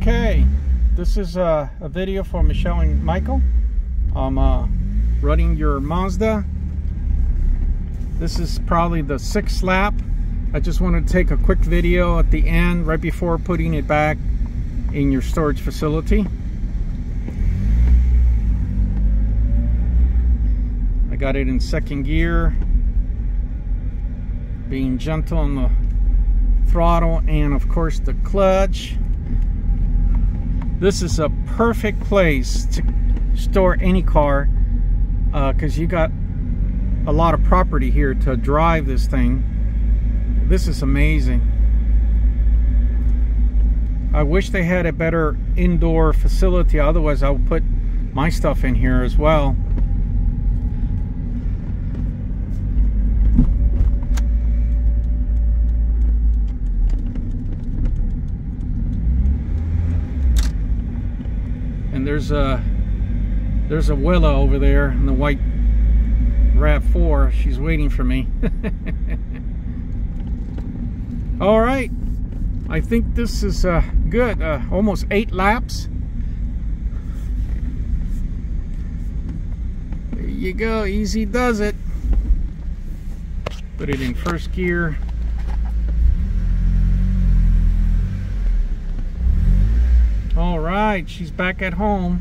Okay, this is a, a, video for Michele and Michael. I'm uh, running your Mazda. This is probably the sixth lap. I just wanted to take a quick video at the end right before putting it back in your storage facility. I got it in second gear, being gentle on the throttle and of course the clutch this is a perfect place to store any car because uh, you got a lot of property here to drive this thing. This is amazing. I wish they had a better indoor facility. Otherwise I would put my stuff in here as well there's a there's a Willa over there in the white RAV4 she's waiting for me. All right. I think this is uh, good. Uh, almost eight laps. There you go. Easy does it. Put it in first gear All right, she's back at home.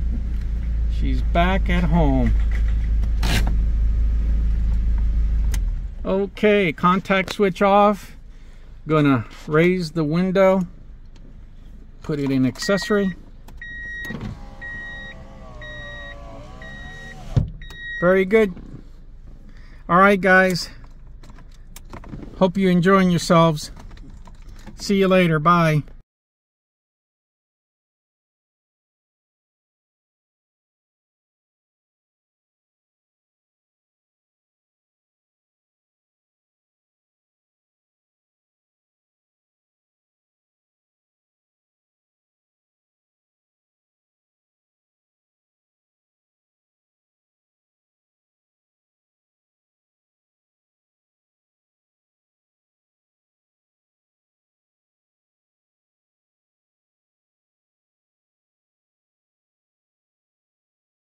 She's back at home. Okay, contact switch off. Gonna raise the window, put it in accessory. Very good. All right, guys. Hope you're enjoying yourselves. See you later. Bye.